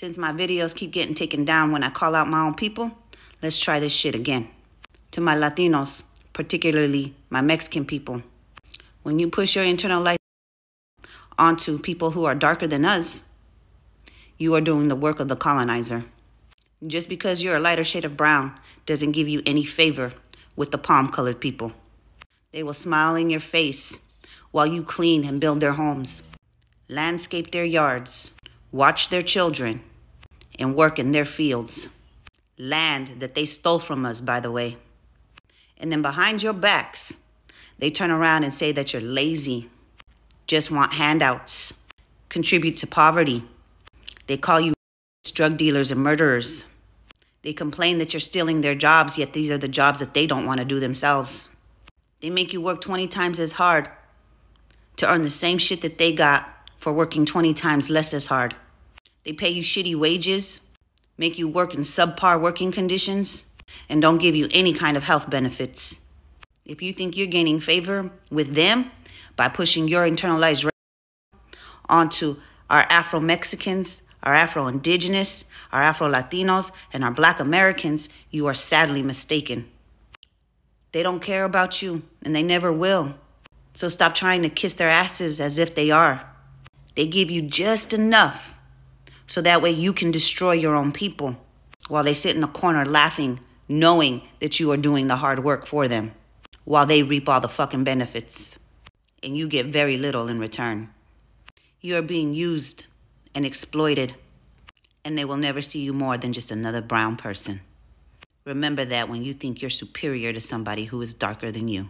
Since my videos keep getting taken down when I call out my own people, let's try this shit again. To my Latinos, particularly my Mexican people, when you push your internal light onto people who are darker than us, you are doing the work of the colonizer. Just because you're a lighter shade of brown doesn't give you any favor with the palm colored people. They will smile in your face while you clean and build their homes, landscape their yards, watch their children, and work in their fields. Land that they stole from us, by the way. And then behind your backs, they turn around and say that you're lazy, just want handouts, contribute to poverty. They call you drug dealers and murderers. They complain that you're stealing their jobs, yet these are the jobs that they don't want to do themselves. They make you work 20 times as hard to earn the same shit that they got for working 20 times less as hard. They pay you shitty wages, make you work in subpar working conditions, and don't give you any kind of health benefits. If you think you're gaining favor with them by pushing your internalized racism onto our Afro Mexicans, our Afro Indigenous, our Afro Latinos, and our Black Americans, you are sadly mistaken. They don't care about you, and they never will. So stop trying to kiss their asses as if they are. They give you just enough so that way you can destroy your own people while they sit in the corner laughing, knowing that you are doing the hard work for them while they reap all the fucking benefits. And you get very little in return. You are being used and exploited, and they will never see you more than just another brown person. Remember that when you think you're superior to somebody who is darker than you.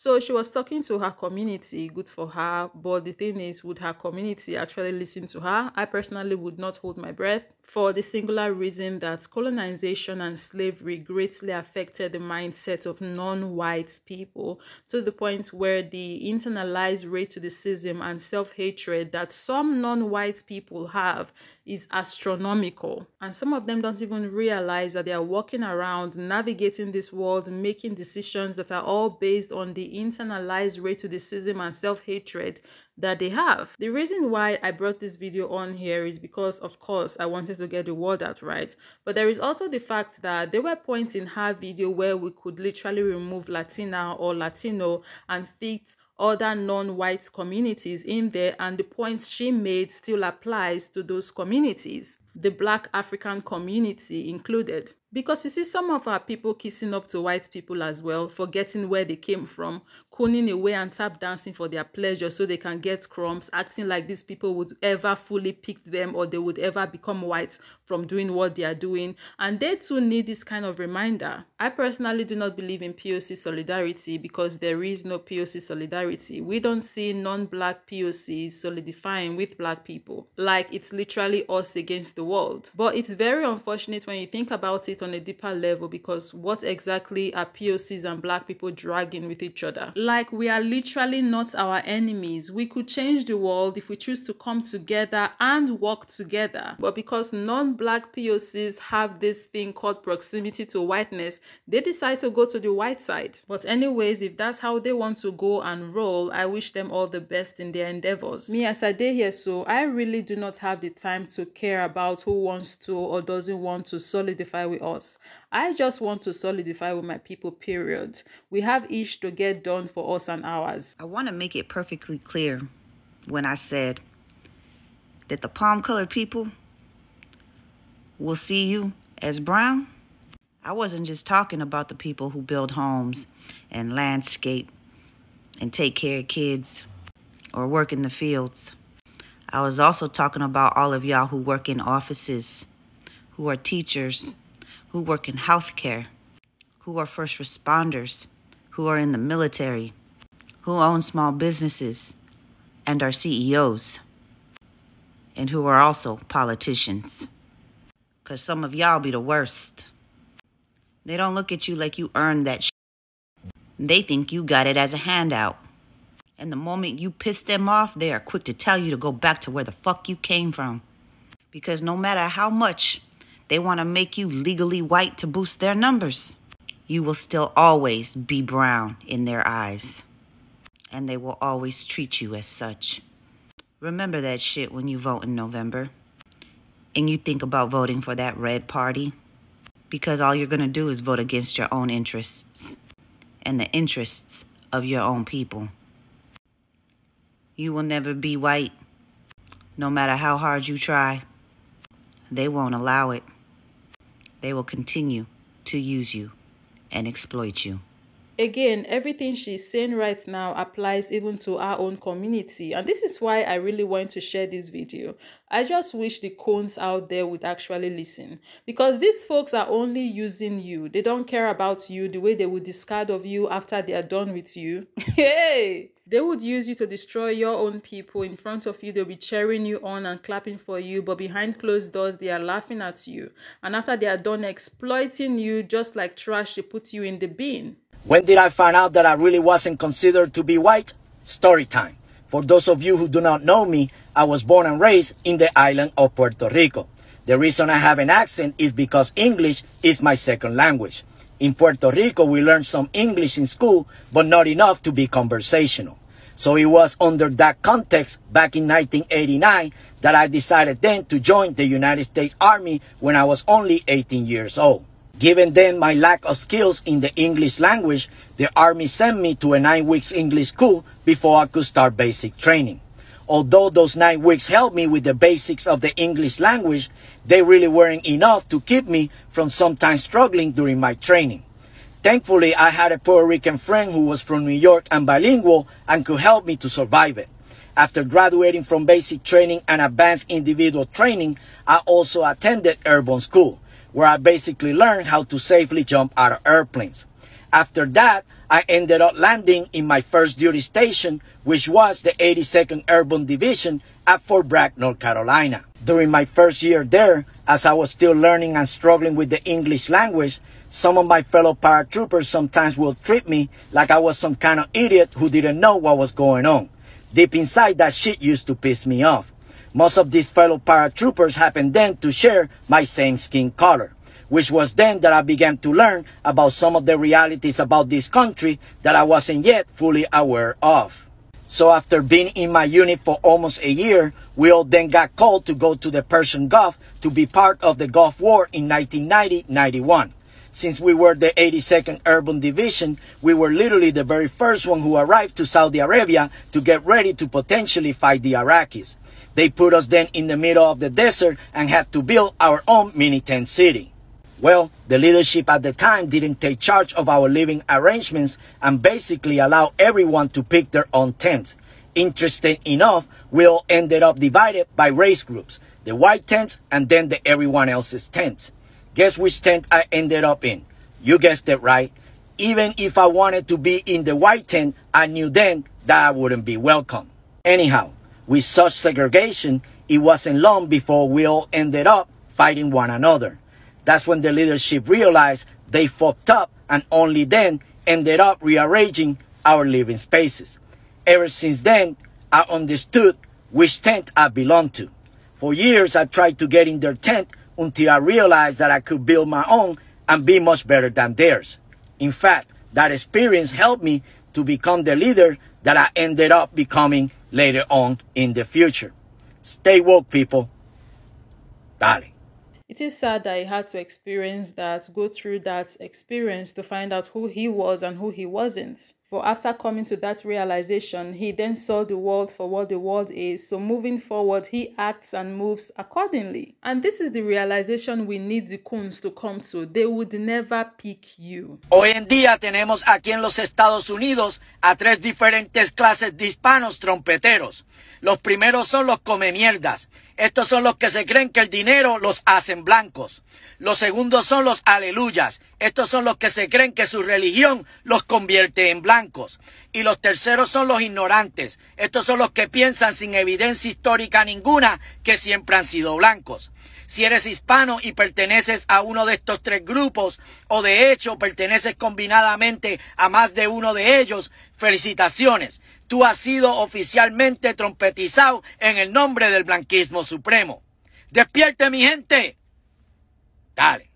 So she was talking to her community, good for her. But the thing is, would her community actually listen to her? I personally would not hold my breath for the singular reason that colonization and slavery greatly affected the mindset of non-white people to the point where the internalized racism and self-hatred that some non-white people have is astronomical. And some of them don't even realize that they are walking around, navigating this world, making decisions that are all based on the internalized racism and self-hatred that they have. The reason why I brought this video on here is because, of course, I wanted to get the word out right. But there is also the fact that there were points in her video where we could literally remove Latina or Latino and fit other non-white communities in there and the points she made still applies to those communities the black african community included because you see some of our people kissing up to white people as well forgetting where they came from cooning away and tap dancing for their pleasure so they can get crumbs, acting like these people would ever fully pick them or they would ever become white from doing what they are doing. And they too need this kind of reminder. I personally do not believe in POC solidarity because there is no POC solidarity. We don't see non-black POCs solidifying with black people. Like it's literally us against the world. But it's very unfortunate when you think about it on a deeper level because what exactly are POCs and black people dragging with each other? like we are literally not our enemies. We could change the world if we choose to come together and work together. But because non-black POCs have this thing called proximity to whiteness, they decide to go to the white side. But anyways, if that's how they want to go and roll, I wish them all the best in their endeavors. Me as I day here, so I really do not have the time to care about who wants to or doesn't want to solidify with us. I just want to solidify with my people, period. We have each to get done for us and ours. I want to make it perfectly clear when I said that the palm colored people will see you as brown. I wasn't just talking about the people who build homes and landscape and take care of kids or work in the fields. I was also talking about all of y'all who work in offices, who are teachers, who work in healthcare, who are first responders, who are in the military, who own small businesses and are CEOs, and who are also politicians. Because some of y'all be the worst. They don't look at you like you earned that shit. They think you got it as a handout. And the moment you piss them off, they are quick to tell you to go back to where the fuck you came from. Because no matter how much they want to make you legally white to boost their numbers, you will still always be brown in their eyes. And they will always treat you as such. Remember that shit when you vote in November. and you think about voting for that red party because all you're going to do is vote against your own interests and the interests of your own people. You will never be white, no matter how hard you try. They won't allow it. They will continue to use you and exploit you again, everything she's saying right now applies even to our own community. And this is why I really want to share this video. I just wish the cones out there would actually listen. Because these folks are only using you. They don't care about you the way they would discard of you after they are done with you. hey! They would use you to destroy your own people. In front of you, they'll be cheering you on and clapping for you. But behind closed doors, they are laughing at you. And after they are done exploiting you, just like trash, they put you in the bin. When did I find out that I really wasn't considered to be white? Story time. For those of you who do not know me, I was born and raised in the island of Puerto Rico. The reason I have an accent is because English is my second language. In Puerto Rico, we learned some English in school, but not enough to be conversational. So it was under that context back in 1989 that I decided then to join the United States Army when I was only 18 years old. Given then my lack of skills in the English language, the Army sent me to a nine weeks English school before I could start basic training. Although those nine weeks helped me with the basics of the English language, they really weren't enough to keep me from sometimes struggling during my training. Thankfully, I had a Puerto Rican friend who was from New York and bilingual and could help me to survive it. After graduating from basic training and advanced individual training, I also attended airborne school where I basically learned how to safely jump out of airplanes. After that, I ended up landing in my first duty station, which was the 82nd Airborne Division at Fort Bragg, North Carolina. During my first year there, as I was still learning and struggling with the English language, some of my fellow paratroopers sometimes will treat me like I was some kind of idiot who didn't know what was going on. Deep inside, that shit used to piss me off. Most of these fellow paratroopers happened then to share my same skin color, which was then that I began to learn about some of the realities about this country that I wasn't yet fully aware of. So after being in my unit for almost a year, we all then got called to go to the Persian Gulf to be part of the Gulf War in 1990-91. Since we were the 82nd Airborne Division, we were literally the very first one who arrived to Saudi Arabia to get ready to potentially fight the Iraqis. They put us then in the middle of the desert and had to build our own mini tent city. Well, the leadership at the time didn't take charge of our living arrangements and basically allowed everyone to pick their own tents. Interesting enough, we all ended up divided by race groups, the white tents and then the everyone else's tents. Guess which tent I ended up in? You guessed it right. Even if I wanted to be in the white tent, I knew then that I wouldn't be welcome. Anyhow, with such segregation, it wasn't long before we all ended up fighting one another. That's when the leadership realized they fucked up and only then ended up rearranging our living spaces. Ever since then, I understood which tent I belonged to. For years, I tried to get in their tent until I realized that I could build my own and be much better than theirs. In fact, that experience helped me to become the leader that I ended up becoming later on in the future. Stay woke, people. Dale. It is sad that he had to experience that, go through that experience to find out who he was and who he wasn't. But after coming to that realization, he then saw the world for what the world is. So moving forward, he acts and moves accordingly. And this is the realization we need the coons to come to. They would never pick you. Hoy en día tenemos aquí en los Estados Unidos a tres diferentes clases de hispanos trompeteros. Los primeros son los come mierdas. Estos son los que se creen que el dinero los hacen blancos. Los segundos son los aleluyas. Estos son los que se creen que su religión los convierte en blancos. Y los terceros son los ignorantes. Estos son los que piensan sin evidencia histórica ninguna que siempre han sido blancos. Si eres hispano y perteneces a uno de estos tres grupos, o de hecho perteneces combinadamente a más de uno de ellos, felicitaciones. Tú has sido oficialmente trompetizado en el nombre del blanquismo supremo. Despierte mi gente. Dale.